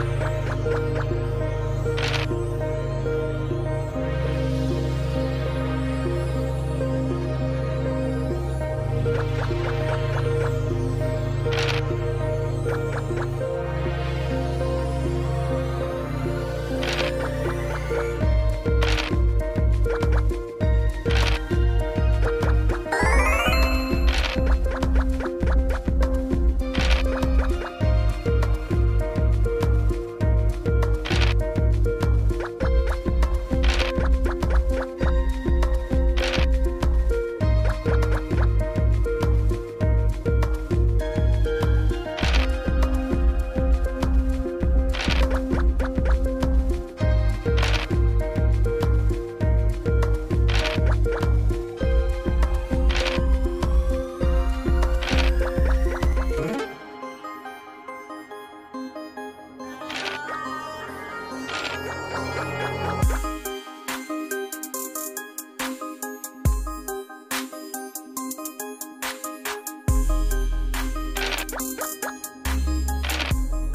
Bye.